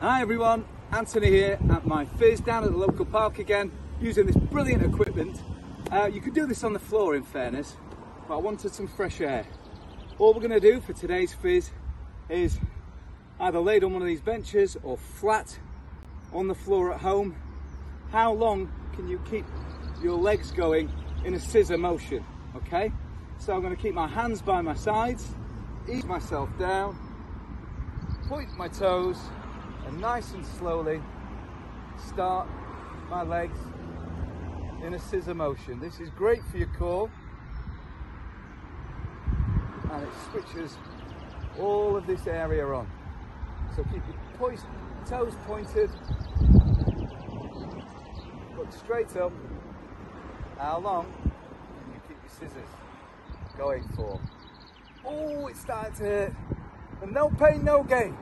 Hi everyone, Anthony here at myphizz down at the local park again, using this brilliant equipment. Uh, you could do this on the floor in fairness, but I wanted some fresh air. All we're going to do for today's phizz is either laid on one of these benches or flat on the floor at home. How long can you keep your legs going in a scissor motion? Okay, so I'm going to keep my hands by my sides, ease myself down, point my toes, and nice and slowly start my legs in a scissor motion. This is great for your core and it switches all of this area on. So keep your toes pointed, look straight up. How long can you keep your scissors going for? Oh, it's starting to hurt. And no pain, no gain.